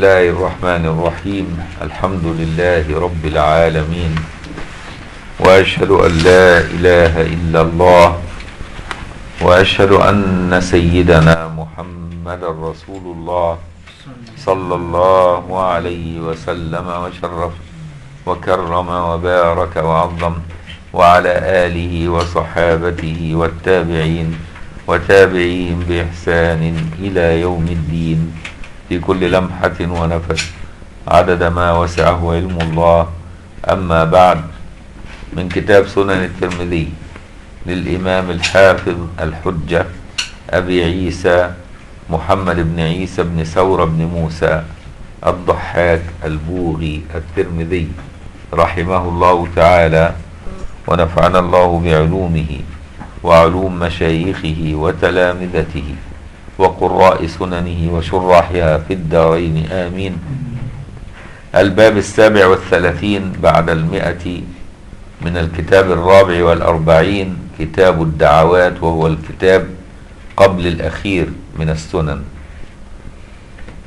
الله الرحمن الرحيم الحمد لله رب العالمين واشهد ان لا اله الا الله واشهد ان سيدنا محمد رسول الله صلى الله عليه وسلم وشرف وكرم وبارك وعظم وعلى اله وصحابته والتابعين وتابعيهم باحسان إلى يوم الدين في كل لمحة ونفس. عدد ما وسعه علم الله. أما بعد من كتاب سنن الترمذي للإمام الحافظ الحجة أبي عيسى محمد بن عيسى بن ثور بن موسى الضحاك البوغي الترمذي رحمه الله تعالى ونفعنا الله بعلومه وعلوم مشايخه وتلامذته. وقراء سننه وشراحها في الدارين آمين. الباب السابع والثلاثين بعد المئة من الكتاب الرابع والأربعين كتاب الدعوات وهو الكتاب قبل الأخير من السنن.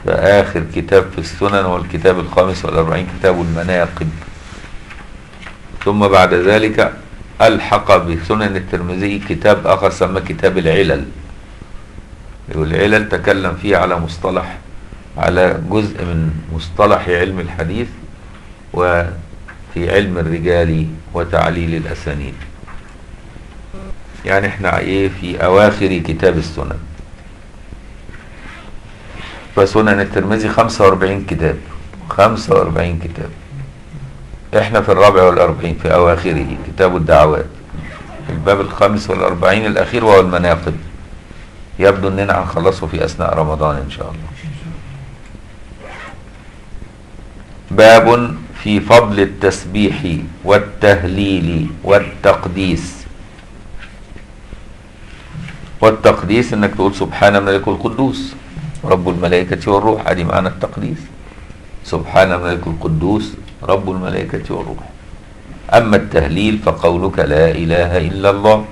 فآخر كتاب في السنن هو الكتاب الخامس والأربعين كتاب المناقب. ثم بعد ذلك ألحق بسنن الترمذي كتاب آخر سمى كتاب العلل. والعلل تكلم فيه على مصطلح على جزء من مصطلح علم الحديث وفي علم الرجال وتعليل الأسانيد. يعني إحنا إيه في أواخر كتاب السنن. فسنن الترمذي 45 كتاب 45 كتاب. إحنا في الرابع والأربعين في أواخره كتاب الدعوات. الباب الخامس والأربعين الأخير وهو المناقب. يبدو أننا هنخلصه في أثناء رمضان إن شاء الله. باب في فضل التسبيح والتهليل والتقديس. والتقديس إنك تقول سبحان الملك القدوس رب الملائكة والروح ادي معنى التقديس. سبحان الملك القدوس رب الملائكة والروح. أما التهليل فقولك لا إله إلا الله.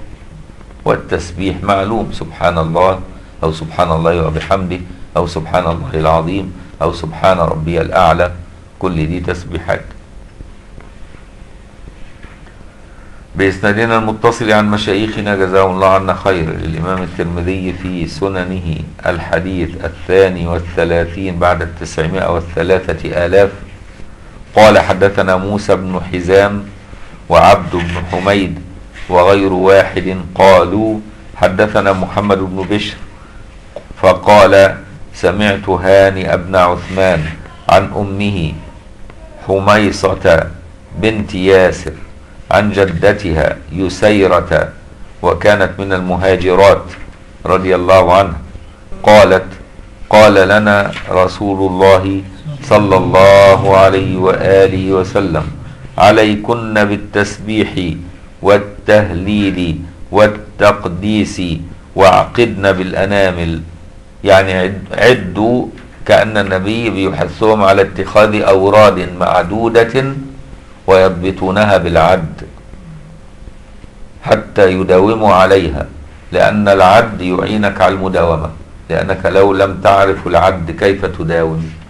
والتسبيح معلوم سبحان الله أو سبحان الله وبحمده أو سبحان الله العظيم أو سبحان ربي الأعلى. كل دي تسبيحات. بإسنادنا المتصل عن مشايخنا جزاهم الله عنا خير للإمام الترمذي في سننه الحديث الثاني والثلاثين بعد التسعمائة والثلاثة آلاف. قال حدثنا موسى بن حزام وعبد بن حميد وغير واحد قالوا حدثنا محمد بن بشر فقال سمعت هاني ابن عثمان عن أمه حميصة بنت ياسر عن جدتها يسيرة وكانت من المهاجرات رضي الله عنها قالت قال لنا رسول الله صلى الله عليه وآله وسلم عليكن بالتسبيح والتهليل والتقديس وعقدن بالأنامل يعني عدوا كأن النبي بيحثهم على اتخاذ أوراد معدودة ويضبطونها بالعد حتى يداوموا عليها لأن العد يعينك على المداومة لأنك لو لم تعرف العد كيف تداوم؟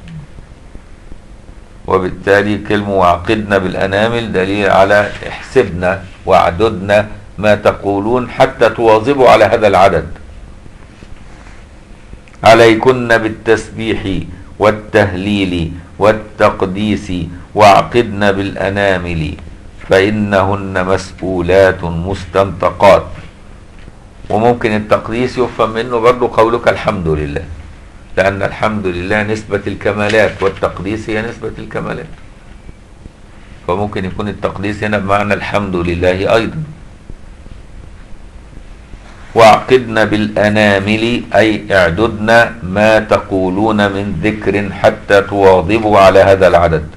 وبالتالي كلمة وعقدنا بالأنامل دليل على احسبنا واعددنا ما تقولون حتى تواظبوا على هذا العدد. عليكن بالتسبيح والتهليل والتقديس واعقدن بالأنامل فإنهن مسؤولات مستنطقات. وممكن التقديس يفهم منه برضو قولك الحمد لله. لأن الحمد لله نسبة الكمالات والتقديس هي نسبة الكمالات. فممكن يكون التقديس هنا بمعنى الحمد لله أيضا. واعقدن بالأنامل أي اعددن ما تقولون من ذكر حتى تواظبوا على هذا العدد.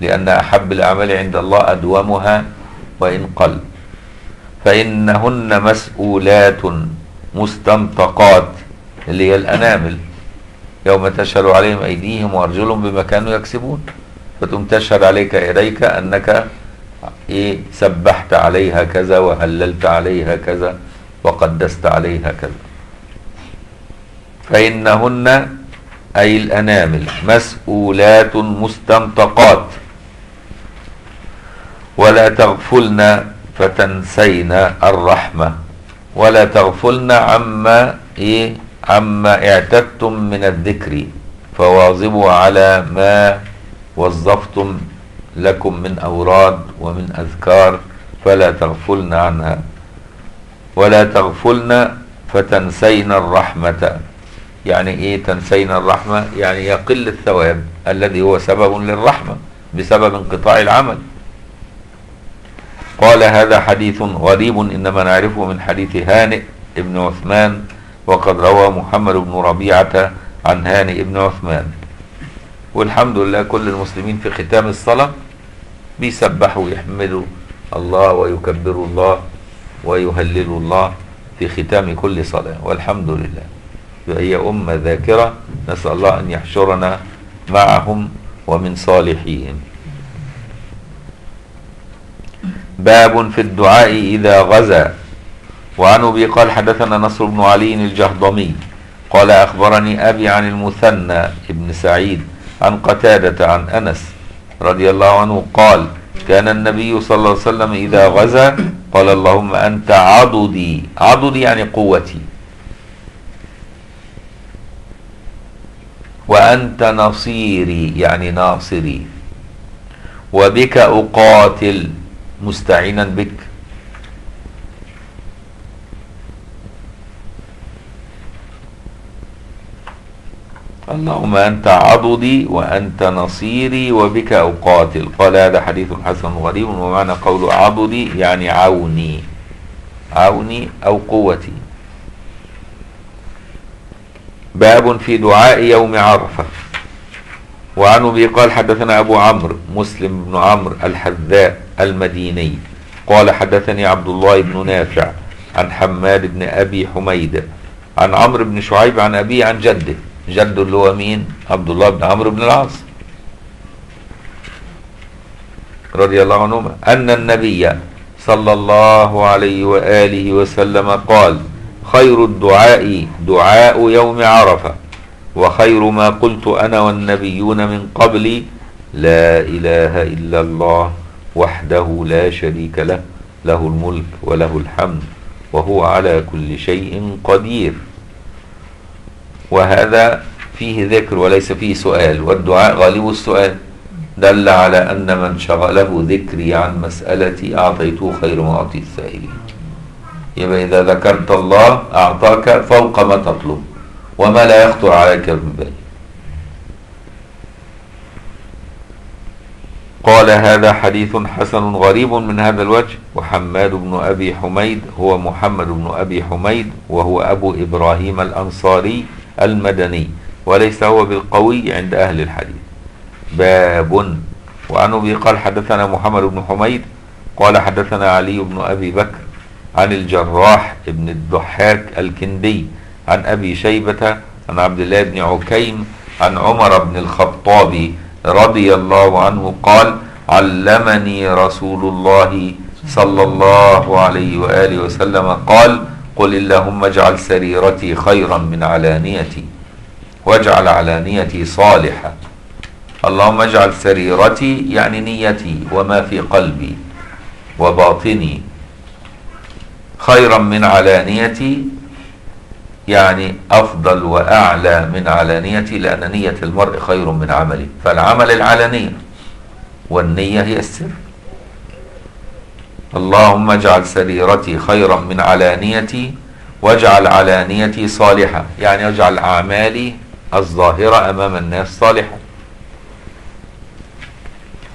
لأن أحب الأعمال عند الله أدومها وإن قل. فإنهن مسؤولات مستنطقات اللي هي الأنامل. يوم تشهد عليهم أيديهم وأرجلهم بما كانوا يكسبون. فتم تشهد عليك إليك أنك إيه سبحت عليها كذا وهللت عليها كذا وقدست عليها كذا. فإنهن أي الأنامل مسؤولات مستنطقات. ولا تغفلن فتنسين الرحمة. ولا تغفلن عما إيه عما اعتدتم من الذكر فواظبوا على ما وظفتم لكم من أوراد ومن أذكار فلا تغفلن عنها ولا تغفلن فتنسين الرحمة. يعني إيه تنسين الرحمة؟ يعني يقل الثواب الذي هو سبب للرحمة بسبب انقطاع العمل. قال هذا حديث غريب إنما نعرفه من حديث هانئ ابن عثمان وقد روى محمد بن ربيعة عن هانئ ابن عثمان. والحمد لله كل المسلمين في ختام الصلاة بيسبحوا ويحمدوا الله ويكبروا الله ويهللوا الله في ختام كل صلاة. والحمد لله. فهي أمة ذاكرة. نسأل الله أن يحشرنا معهم ومن صالحيهم. باب في الدعاء إذا غزا. وعن أبي قال حدثنا نصر بن علي الجهضمي قال أخبرني أبي عن المثنى ابن سعيد عن قتادة عن أنس رضي الله عنه قال كان النبي صلى الله عليه وسلم إذا غزا قال اللهم أنت عضدي. عضدي يعني قوتي. وأنت نصيري يعني ناصري. وبك أقاتل مستعينا بك. اللهم أنت عضدي وأنت نصيري وبك أقاتل. قال هذا حديث حسن غريب ومعنى قول عضدي يعني عوني. عوني أو قوتي. باب في دعاء يوم عرفة. وعن أبي قال حدثنا أبو عمرو مسلم بن عمرو الحذاء المديني. قال حدثني عبد الله بن نافع عن حماد بن أبي حميد عن عمرو بن شعيب عن أبيه عن جده. جده اللي هو مين عبد الله بن عمرو بن العاص رضي الله عنهما أن النبي صلى الله عليه وآله وسلم قال خير الدعاء دعاء يوم عرفة وخير ما قلت أنا والنبيون من قبلي لا إله إلا الله وحده لا شريك له له الملك وله الحمد وهو على كل شيء قدير. وهذا فيه ذكر وليس فيه سؤال والدعاء غالب السؤال. دل على أن من شغله ذكري عن مسألتي أعطيته خير ما أعطي السائلين. يبقى إذا ذكرت الله أعطاك فوق ما تطلب وما لا يخطر عليك من بال. قال هذا حديث حسن غريب من هذا الوجه. وحماد بن أبي حميد هو محمد بن أبي حميد وهو أبو إبراهيم الأنصاري المدني وليس هو بالقوي عند أهل الحديث. باب وعن أبي قال حدثنا محمد بن حميد قال حدثنا علي بن أبي بكر عن الجراح بن الضحاك الكندي عن أبي شيبة عن عبد الله بن عكيم عن عمر بن الخطاب رضي الله عنه قال علمني رسول الله صلى الله عليه وآله وسلم قال قل اللهم اجعل سريرتي خيرا من علانيتي واجعل علانيتي صالحة اللهم اجعل سريرتي يعني نيتي وما في قلبي وباطني خيرا من علانيتي يعني أفضل وأعلى من علانيتي لأن نية المرء خير من عمله فالعمل العلانية والنية هي السر اللهم اجعل سريرتي خيرا من علانيتي واجعل علانيتي صالحة. يعني اجعل أعمالي الظاهرة أمام الناس صالحة.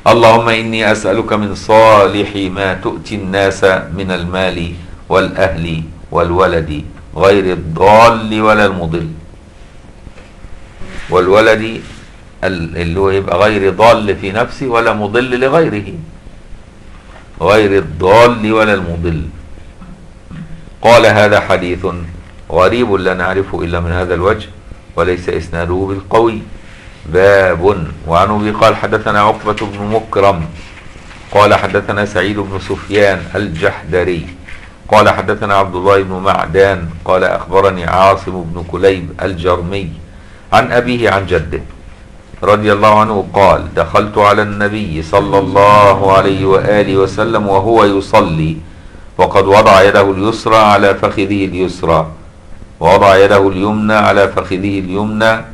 اللهم إني أسألك من صالح ما تؤتي الناس من المال والأهل والولد غير الضال ولا المضل. والولد اللي هو يبقى غير ضال في نفسه ولا مضل لغيره. غير الضال ولا المضل. قال هذا حديث غريب لا نعرفه إلا من هذا الوجه وليس إسناده بالقوي. باب. وعن أبي قال حدثنا عقبة بن مكرم قال حدثنا سعيد بن سفيان الجحدري قال حدثنا عبد الله بن معدان قال أخبرني عاصم بن كليب الجرمي عن أبيه عن جده. رضي الله عنه قال دخلت على النبي صلى الله عليه وآله وسلم وهو يصلي وقد وضع يده اليسرى على فخذه اليسرى ووضع يده اليمنى على فخذه اليمنى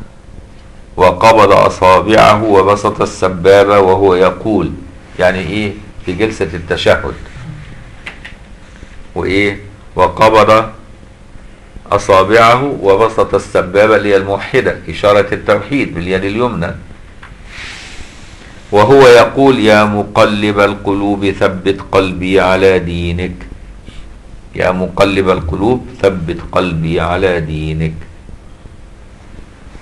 وقبض أصابعه وبسط السبابة وهو يقول. يعني إيه؟ في جلسة التشهد. وإيه؟ وقبض أصابعه وبسط السبابة اللي الموحدة إشارة التوحيد باليد اليمنى. وهو يقول يا مقلب القلوب ثبت قلبي على دينك. يا مقلب القلوب ثبت قلبي على دينك.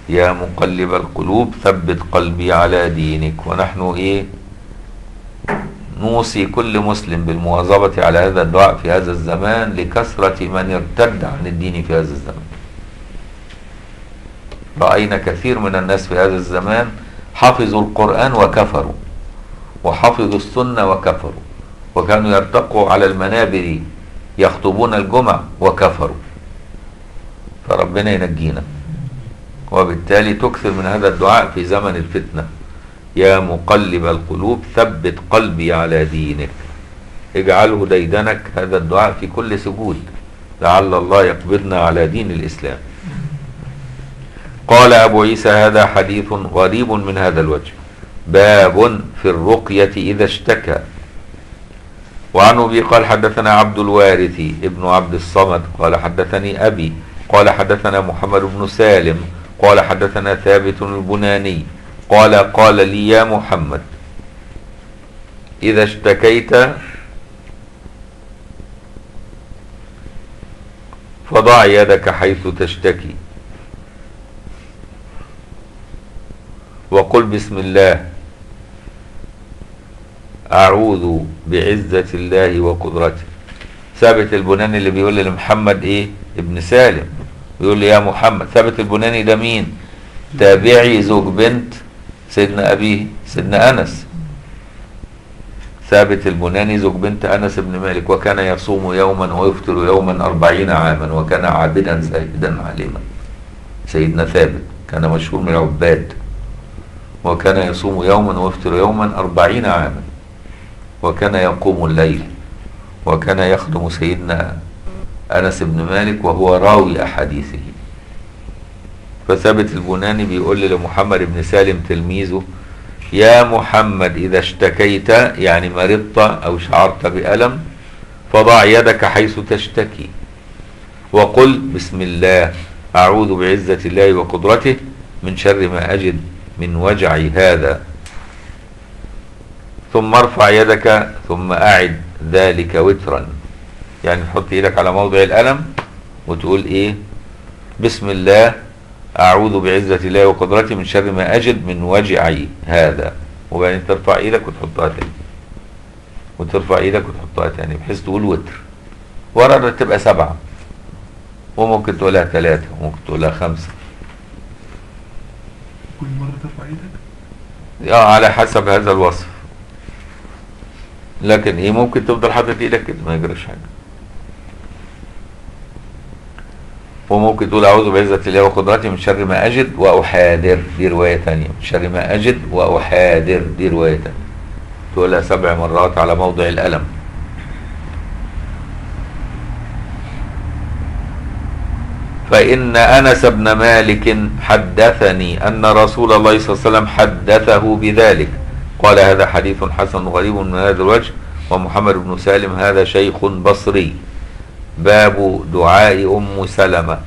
يا مقلب القلوب ثبت قلبي على دينك. ونحن إيه؟ نوصي كل مسلم بالمواظبة على هذا الدعاء في هذا الزمان لكثرة من ارتد عن الدين في هذا الزمان. رأينا كثير من الناس في هذا الزمان حفظوا القرآن وكفروا وحفظوا السنة وكفروا وكانوا يرتقوا على المنابر يخطبون الجمع وكفروا. فربنا ينجينا وبالتالي تكثر من هذا الدعاء في زمن الفتنة. يا مقلب القلوب ثبت قلبي على دينك. اجعله ديدنك هذا الدعاء في كل سجود. لعل الله يقبضنا على دين الإسلام. قال أبو عيسى هذا حديث غريب من هذا الوجه. باب في الرقية إذا اشتكى. وعن أبي قال حدثنا عبد الوارث ابن عبد الصمد. قال حدثني أبي. قال حدثنا محمد بن سالم. قال حدثنا ثابت البناني. قال قال لي يا محمد إذا اشتكيت فضع يدك حيث تشتكي وقل بسم الله. أعوذ بعزة الله وقدرته. ثابت البناني اللي بيقول لمحمد إيه؟ ابن سالم. بيقول لي يا محمد ثابت البناني ده مين؟ تابعي زوج بنت سيدنا أبيه سيدنا أنس. ثابت البناني زوج بنت أنس بن مالك وكان يصوم يوما ويفطر يوما أربعين عاما وكان عابدا زاهدا عالما سيدنا ثابت كان مشهور من العباد. وكان يصوم يوما ويفطر يوما أربعين عاما. وكان يقوم الليل. وكان يخدم سيدنا أنس بن مالك وهو راوي أحاديثه. فثابت البناني بيقول لمحمد بن سالم تلميذه يا محمد إذا اشتكيت يعني مرضت أو شعرت بألم فضع يدك حيث تشتكي. وقل بسم الله أعوذ بعزة الله وقدرته من شر ما أجد من وجعي هذا. ثم ارفع يدك ثم أعد ذلك وترا. يعني تحط إيدك على موضع الألم وتقول إيه؟ بسم الله أعوذ بعزة الله وقدرته من شر ما أجد من وجعي هذا. وبعدين ترفع إيدك وتحطها تاني. وترفع إيدك وتحطها تاني بحيث تقول وتر. وردت تبقى سبعة. وممكن تقولها ثلاثة وممكن تقولها خمسة. كل مرة ترفع إيدك؟ آه على حسب هذا الوصف. لكن إيه ممكن تفضل حاطط إيدك كده ما يجراش حاجة. وممكن تقول أعوذ بعزة الله وقدرته من شر ما أجد وأحاذر دي رواية تانية. من شر ما أجد وأحاذر دي رواية تانية. تقولها سبع مرات على موضع الألم. فإن أنس بن مالك حدثني أن رسول الله صلى الله عليه وسلم حدثه بذلك. قال هذا حديث حسن غريب من هذا الوجه ومحمد بن سالم هذا شيخ بصري. باب دعاء أم سلمة.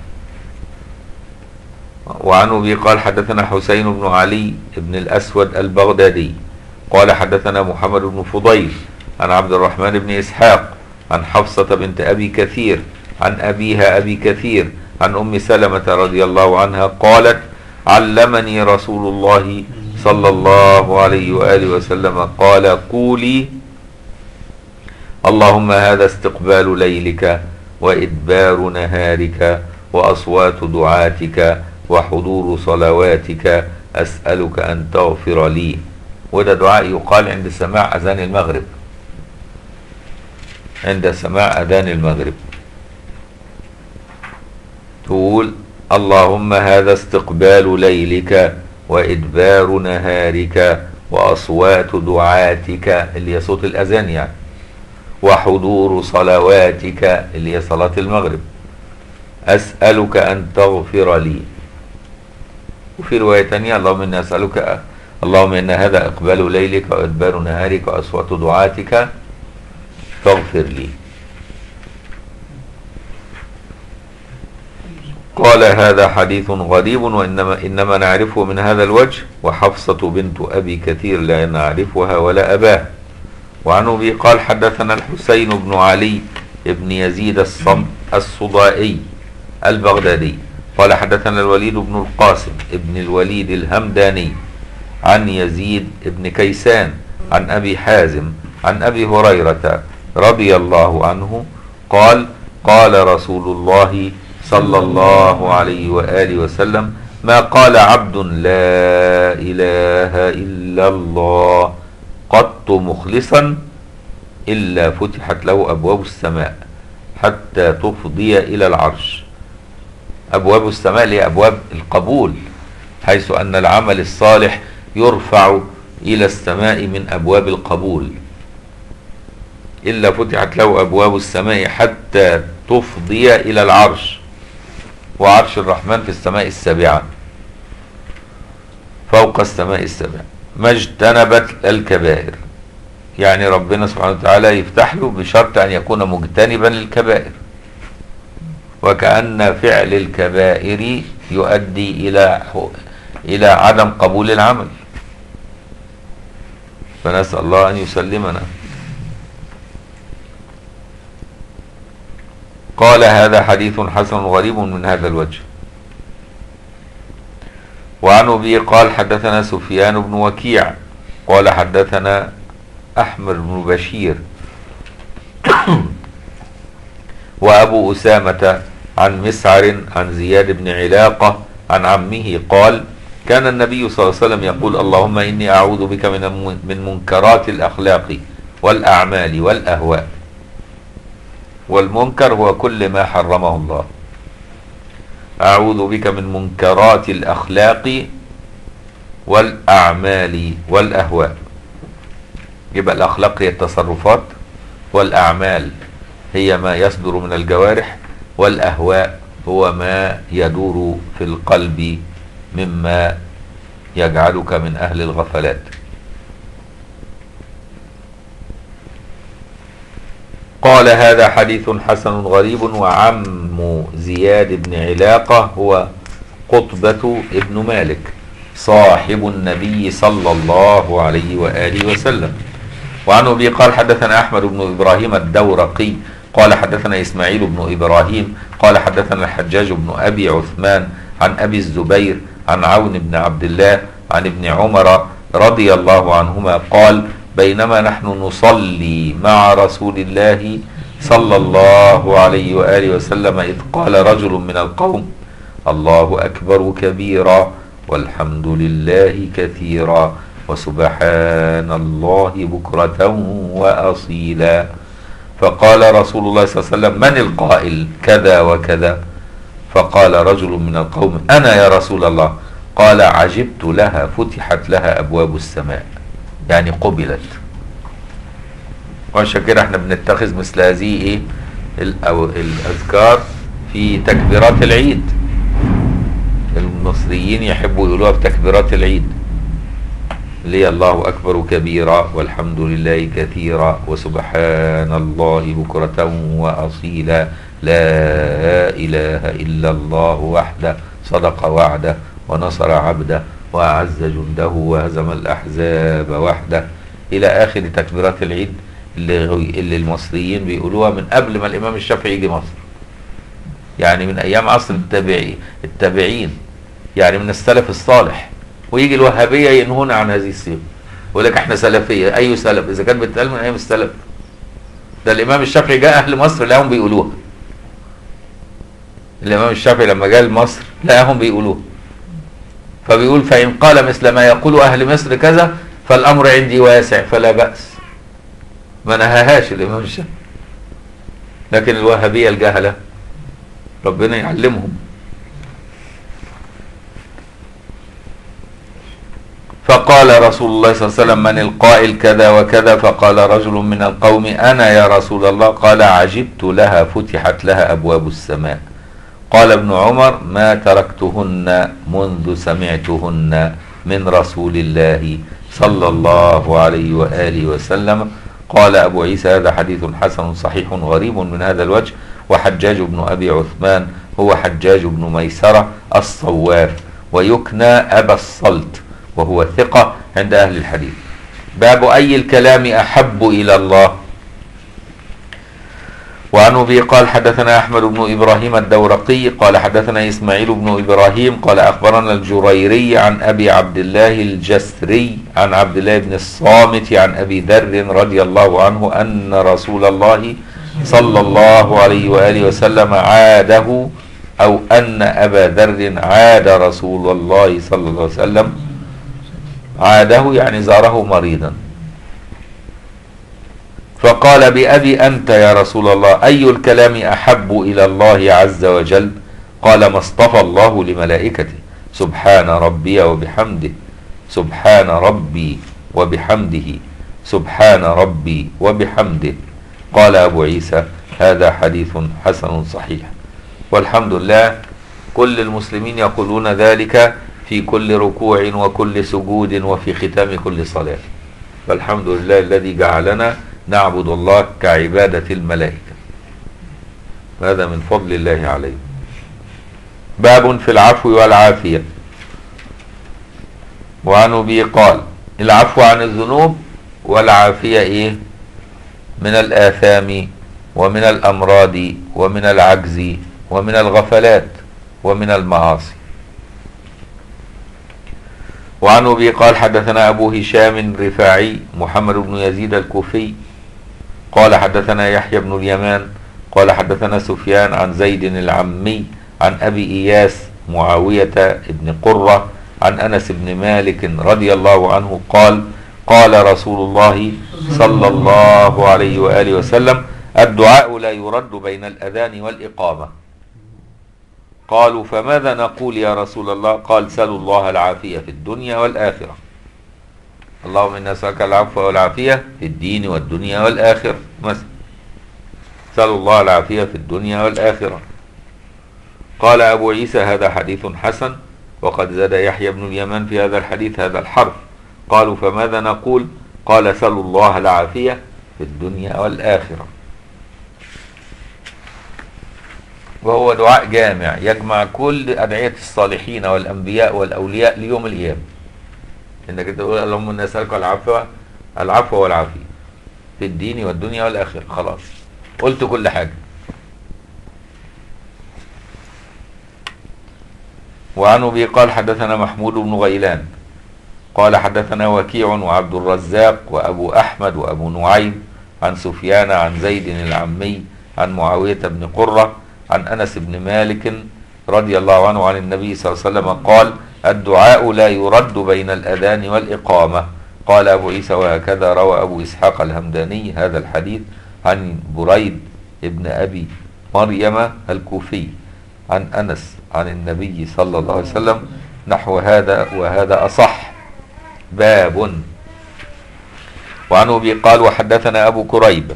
وعن أبي قال حدثنا حسين بن علي بن الأسود البغدادي. قال حدثنا محمد بن فضيل عن عبد الرحمن بن إسحاق عن حفصة بنت أبي كثير عن أبيها أبي كثير عن أم سلمة رضي الله عنها قالت علمني رسول الله صلى الله عليه وآله وسلم قال قولي اللهم هذا استقبال ليلك وإدبار نهارك وأصوات دعاتك وحضور صلواتك أسألك أن تغفر لي. وده دعاء يقال عند سماع أذان المغرب. عند سماع أذان المغرب. تقول اللهم هذا استقبال ليلك وإدبار نهارك وأصوات دعاتك اللي هي صوت الأذان يعني. وحضور صلواتك اللي هي صلاة المغرب. أسألك أن تغفر لي. وفي رواية تانية اللهم إني أسألك اللهم إن هذا إقبال ليلك وإدبار نهارك وأصوات دعاتك فاغفر لي. قال هذا حديث غريب وإنما إنما نعرفه من هذا الوجه. وحفصة بنت أبي كثير لا نعرفها ولا أباه. وعن أبي قال حدثنا الحسين بن علي بن يزيد الصم الصدائي البغدادي. قال حدثنا الوليد بن القاسم ابن الوليد الهمداني عن يزيد بن كيسان عن أبي حازم عن أبي هريرة رضي الله عنه قال قال رسول الله صلى الله عليه وآله وسلم ما قال عبد لا إله إلا الله قط مخلصا إلا فتحت له أبواب السماء حتى تفضي إلى العرش. أبواب السماء هي أبواب القبول حيث أن العمل الصالح يرفع إلى السماء من أبواب القبول. إلا فتحت له أبواب السماء حتى تفضي إلى العرش. وعرش الرحمن في السماء السابعة فوق السماء السابعة. ما اجتنبت الكبائر. يعني ربنا سبحانه وتعالى يفتح له بشرط أن يكون مجتنبا للكبائر. وكأن فعل الكبائر يؤدي إلى إلى عدم قبول العمل. فنسأل الله أن يسلمنا. قال هذا حديث حسن غريب من هذا الوجه. وعن أبي قال حدثنا سفيان بن وكيع قال حدثنا أحمد بن بشير. وأبو أسامة عن مسعر عن زياد بن علاقة عن عمه قال كان النبي صلى الله عليه وسلم يقول اللهم إني أعوذ بك من من منكرات الأخلاق والأعمال والأهواء. والمنكر هو كل ما حرمه الله. أعوذ بك من منكرات الأخلاق والأعمال والأهواء. يبقى الأخلاق هي التصرفات والأعمال هي ما يصدر من الجوارح والأهواء هو ما يدور في القلب مما يجعلك من أهل الغفلات. قال هذا حديث حسن غريب وعم زياد بن علاقة هو قطبة ابن مالك صاحب النبي صلى الله عليه وآله وسلم. وعن أبي قال حدثنا أحمد بن إبراهيم الدورقي قال حدثنا إسماعيل بن إبراهيم قال حدثنا الحجاج بن أبي عثمان عن أبي الزبير عن عون بن عبد الله عن ابن عمر رضي الله عنهما قال بينما نحن نصلي مع رسول الله صلى الله عليه وآله وسلم إذ قال رجل من القوم الله أكبر كبيرا والحمد لله كثيرا وسبحان الله بكرة وأصيلا. فقال رسول الله صلى الله عليه وسلم من القائل؟ كذا وكذا. فقال رجل من القوم أنا يا رسول الله. قال عجبت لها فتحت لها أبواب السماء. يعني قبلت. وعشان كده إحنا بنتخذ مثل هذه إيه الأذكار في تكبيرات العيد. المصريين يحبوا يقولوها في تكبيرات العيد. لي الله أكبر كبيرا والحمد لله كثيرا وسبحان الله بكرة وأصيلا. لا إله إلا الله وحده صدق وعده ونصر عبده وأعز جنده وهزم الأحزاب وحده. إلى آخر تكبيرات العيد اللي, اللي المصريين بيقولوها من قبل ما الإمام الشافعي يجي مصر. يعني من أيام عصر التابعي التابعين. يعني من السلف الصالح. ويجي الوهابية ينهون عن هذه الصيغة. يقول لك إحنا سلفية. أي سلف؟ إذا كان بيتقال من أيام السلف. ده الإمام الشافعي جاء أهل مصر لقاهم بيقولوها. الإمام الشافعي لما جاء لمصر لقاهم بيقولوها. فبيقول فإن قال مثل ما يقول أهل مصر كذا فالأمر عندي واسع فلا بأس. ما نهاهاش الإمام الشافعي. لكن الوهابية الجهلة ربنا يعلمهم. فقال رسول الله صلى الله عليه وسلم من القائل كذا وكذا فقال رجل من القوم أنا يا رسول الله قال عجبت لها فتحت لها أبواب السماء. قال ابن عمر ما تركتهن منذ سمعتهن من رسول الله صلى الله عليه وآله وسلم قال أبو عيسى هذا حديث حسن صحيح غريب من هذا الوجه. وحجاج بن أبي عثمان هو حجاج بن ميسرة الصواف ويكنى أبا الصلت وهو ثقة عند أهل الحديث. باب أي الكلام أحب إلى الله؟ وعن أبي قال حدثنا أحمد بن إبراهيم الدورقي قال حدثنا إسماعيل بن إبراهيم قال أخبرنا الجريري عن أبي عبد الله الجسري عن عبد الله بن الصامت عن أبي ذر رضي الله عنه أن رسول الله صلى الله عليه وآله وسلم عاده أو أن أبا ذر عاد رسول الله صلى الله عليه وسلم. عاده يعني زاره مريضا. فقال بأبي أنت يا رسول الله أي الكلام أحب إلى الله عز وجل؟ قال ما اصطفى الله لملائكته. سبحان ربي وبحمده. سبحان ربي وبحمده. سبحان ربي وبحمده. قال أبو عيسى هذا حديث حسن صحيح. والحمد لله كل المسلمين يقولون ذلك في كل ركوع وكل سجود وفي ختام كل صلاة. فالحمد لله الذي جعلنا نعبد الله كعبادة الملائكة. هذا من فضل الله عليه. باب في العفو والعافية. وعن أبي قال العفو عن الذنوب والعافية إيه؟ من الآثام ومن الأمراض ومن العجز ومن الغفلات ومن المعاصي. وعن أبي قال حدثنا أبو هشام رفاعي محمد بن يزيد الكوفي قال حدثنا يحيى بن اليمان قال حدثنا سفيان عن زيد العمي عن أبي إياس معاوية بن قرة عن أنس بن مالك رضي الله عنه قال قال رسول الله صلى الله عليه وآله وسلم الدعاء لا يرد بين الأذان والإقامة. قالوا فماذا نقول يا رسول الله؟ قال سلوا الله العافية في الدنيا والآخرة. اللهم إنا نسألك العفو والعافية في الدين والدنيا والآخرة. مثلا سلوا الله العافية في الدنيا والآخرة. قال أبو عيسى هذا حديث حسن وقد زاد يحيى بن اليمان في هذا الحديث هذا الحرف. قالوا فماذا نقول؟ قال سلوا الله العافية في الدنيا والآخرة. وهو دعاء جامع يجمع كل أدعية الصالحين والأنبياء والأولياء ليوم القيامة. إنك تقول اللهم إنا نسألك العفو العفو والعافية في الدين والدنيا والآخرة. خلاص. قلت كل حاجة. وعن أبي قال حدثنا محمود بن غيلان. قال حدثنا وكيع وعبد الرزاق وأبو أحمد وأبو نعيم عن سفيان عن زيد العمي عن معاوية بن قرة عن أنس بن مالك رضي الله عنه عن النبي صلى الله عليه وسلم قال الدعاء لا يرد بين الأذان والإقامة. قال أبو عيسى وهكذا روى أبو إسحاق الهمداني هذا الحديث عن بريد ابن أبي مريم الكوفي عن أنس عن النبي صلى الله عليه وسلم نحو هذا وهذا أصح. باب. وعن أبي قال وحدثنا أبو كريب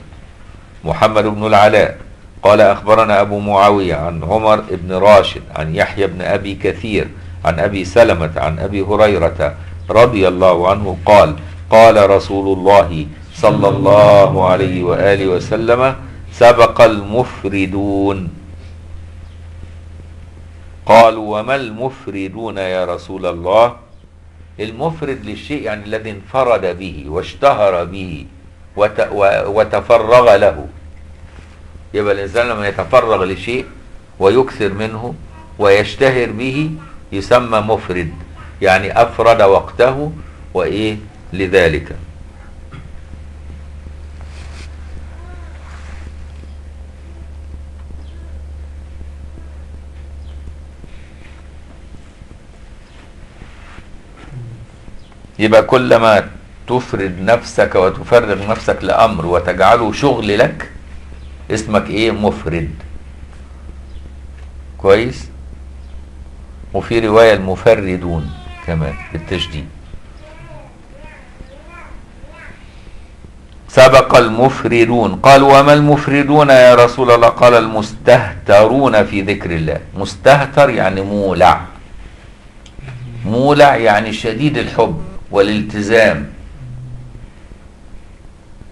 محمد بن العلاء قال أخبرنا أبو معاوية عن عمر بن راشد عن يحيى بن أبي كثير عن أبي سلمة عن أبي هريرة رضي الله عنه قال قال رسول الله صلى الله عليه وآله وسلم سبق المفردون. قالوا وما المفردون يا رسول الله؟ المفرد للشيء يعني الذي انفرد به واشتهر به وت وتفرغ له. يبقى الإنسان لما يتفرغ لشيء ويكثر منه ويشتهر به يسمى مفرد يعني أفرد وقته وإيه؟ لذلك. يبقى كلما تفرد نفسك وتفرغ نفسك لأمر وتجعله شغل لك اسمك إيه؟ مفرد. كويس؟ وفي رواية المفردون كمان بالتشديد سبق المفردون. قال وما المفردون يا رسول الله؟ قال المستهترون في ذكر الله. مستهتر يعني مولع. مولع يعني شديد الحب والالتزام.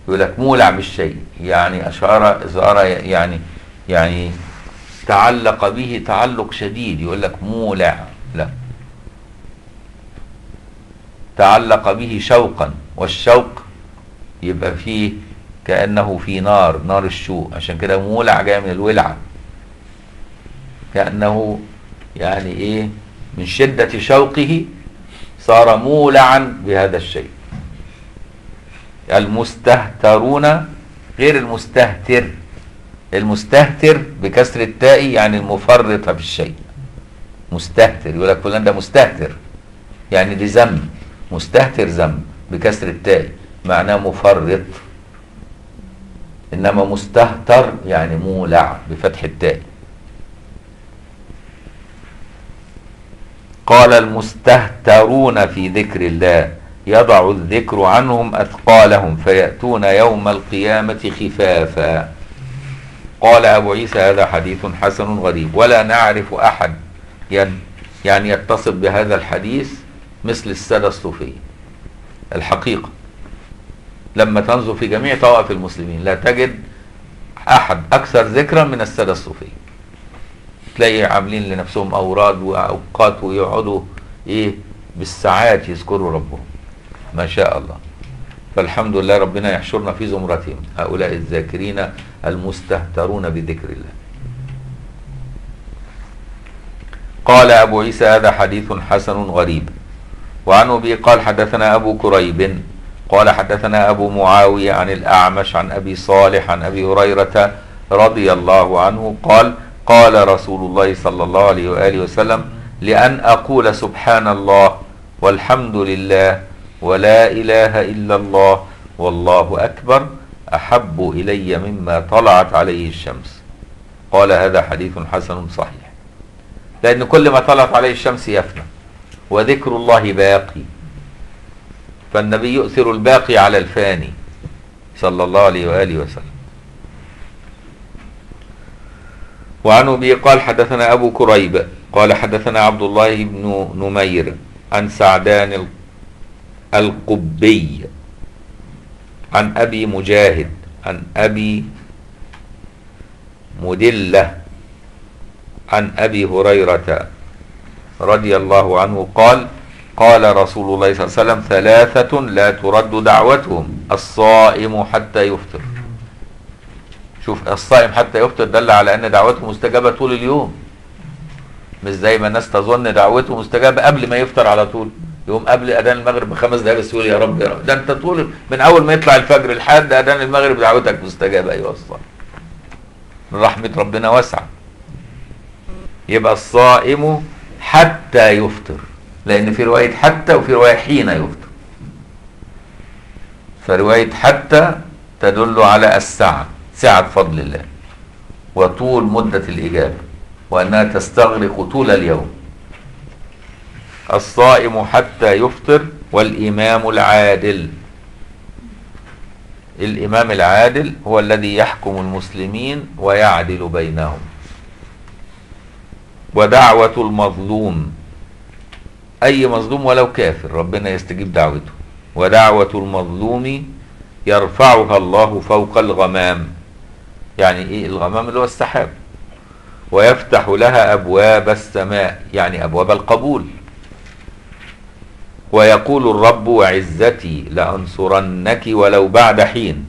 يقول لك مولع بالشيء. يعني أشار اظهار يعني يعني تعلق به تعلق شديد يقول لك مولع لا. تعلق به شوقا والشوق يبقى فيه كأنه في نار نار الشوق عشان كده مولع جاي من الولعة كأنه يعني إيه من شدة شوقه صار مولعا بهذا الشيء. المستهترون غير المستهتر. المستهتر بكسر التاء يعني المفرط في الشيء مستهتر يقول لك فلان ده مستهتر. يعني دي ذنب. مستهتر ذنب بكسر التاء. معناه مفرط. إنما مستهتر يعني مولع بفتح التاء. قال المستهترون في ذكر الله يضع الذكر عنهم أثقالهم فيأتون يوم القيامة خفافا. قال أبو عيسى هذا حديث حسن غريب. ولا نعرف ين- يعني يتصف بهذا الحديث مثل السادة الصوفية الحقيقة. لما تنظر في جميع طوائف المسلمين لا تجد أحد أكثر ذكرا من السادة الصوفية. تلاقي عاملين لنفسهم أوراد وأوقات ويقعدوا إيه بالساعات يذكروا ربهم. ما شاء الله. فالحمد لله ربنا يحشرنا في زمرتهم. هؤلاء الذاكرين المستهترون بذكر الله. قال أبو عيسى هذا حديث حسن غريب. وعن أبي قال حدثنا أبو كريب. قال حدثنا أبو معاوية عن الأعمش عن أبي صالح عن أبي هريرة رضي الله عنه قال قال رسول الله صلى الله عليه وآله وسلم لأن أقول سبحان الله والحمد لله ولا إله إلا الله والله أكبر أحب إلي مما طلعت عليه الشمس. قال هذا حديث حسن صحيح. لأن كل ما طلعت عليه الشمس يفنى وذكر الله باقي. فالنبي يؤثر الباقي على الفاني صلى الله عليه وآله وسلم. وعن أبي قال حدثنا أبو كريب قال حدثنا عبد الله بن نمير عن سعدان القبي. عن أبي مجاهد عن أبي مدلة عن أبي هريرة رضي الله عنه قال قال رسول الله صلى الله عليه وسلم ثلاثة لا ترد دعوتهم الصائم حتى يفطر. شوف الصائم حتى يفطر دل على أن دعوته مستجابة طول اليوم. مش زي ما الناس تظن دعوته مستجابة قبل ما يفطر على طول. يقوم قبل أذان المغرب بخمس دقايق بس يقول يا رب يا رب. ده أنت طول من أول ما يطلع الفجر لحد أذان المغرب دعوتك مستجابة. ايها الصائم من رحمة ربنا واسعة. يبقى الصائم حتى يفطر. لأن في رواية حتى وفي رواية حين يفطر. فرواية حتى تدل على السعة سعة فضل الله. وطول مدة الإجابة. وأنها تستغرق طول اليوم. الصائم حتى يفطر والإمام العادل. الإمام العادل هو الذي يحكم المسلمين ويعدل بينهم. ودعوة المظلوم. أي مظلوم ولو كافر ربنا يستجيب دعوته. ودعوة المظلوم يرفعها الله فوق الغمام. يعني إيه الغمام؟ اللي هو السحاب. ويفتح لها أبواب السماء يعني أبواب القبول. ويقول الرب وعزتي لأنصرنك ولو بعد حين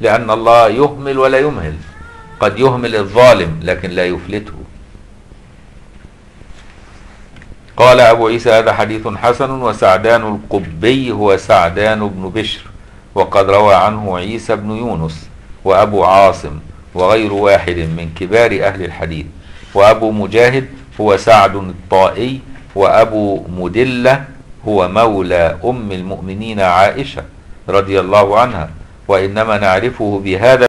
لأن الله يهمل ولا يمهل. قد يهمل الظالم لكن لا يفلته. قال أبو عيسى هذا حديث حسن وسعدان القبي هو سعدان بن بشر وقد روى عنه عيسى بن يونس وأبو عاصم وغير واحد من كبار أهل الحديث. وأبو مجاهد هو سعد الطائي وأبو مدلة هو مولى أم المؤمنين عائشة رضي الله عنها وإنما نعرفه بهذا